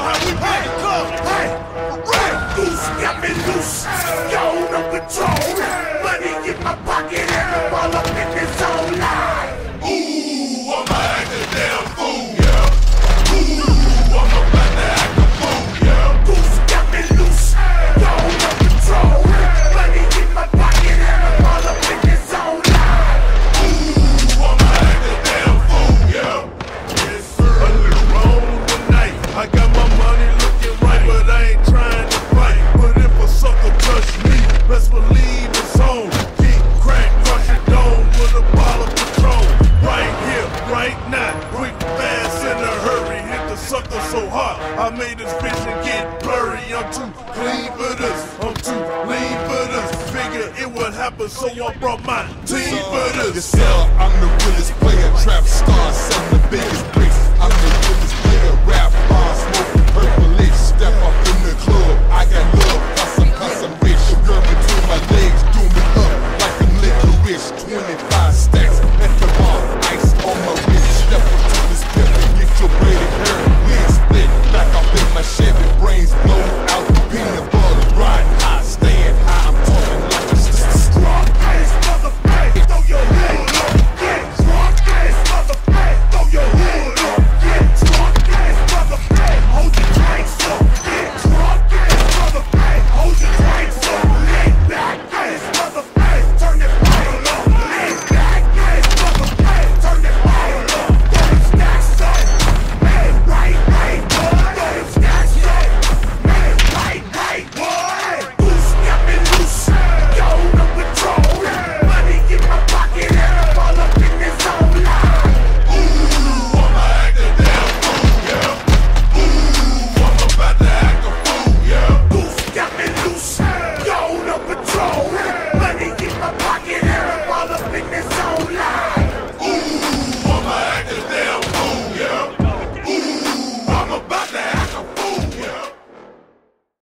know how we hey, play. Come, hey, hey. Who's stepping loose? Y'all on. I made this vision get blurry. I'm too clean for this. I'm too lean for this. Figure it would happen, so I brought my team for this. Yourself, I'm the realest player, trap star,